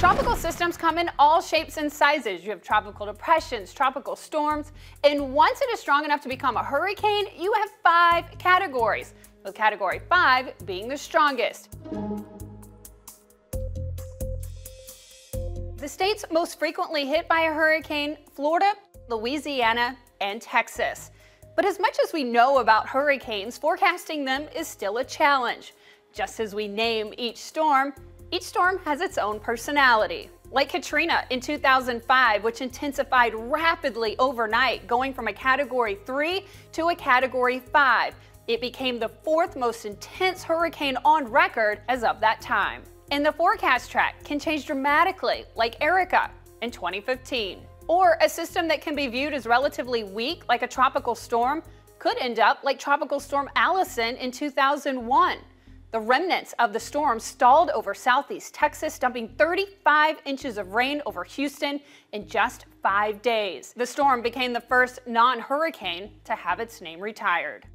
Tropical systems come in all shapes and sizes. You have tropical depressions, tropical storms, and once it is strong enough to become a hurricane, you have five categories, with category five being the strongest. The states most frequently hit by a hurricane, Florida, Louisiana, and Texas. But as much as we know about hurricanes, forecasting them is still a challenge. Just as we name each storm, each storm has its own personality. Like Katrina in 2005, which intensified rapidly overnight, going from a Category 3 to a Category 5. It became the fourth most intense hurricane on record as of that time. And the forecast track can change dramatically, like Erika in 2015. Or a system that can be viewed as relatively weak, like a tropical storm, could end up like Tropical Storm Allison in 2001. The remnants of the storm stalled over southeast Texas, dumping 35 inches of rain over Houston in just five days. The storm became the first non-hurricane to have its name retired.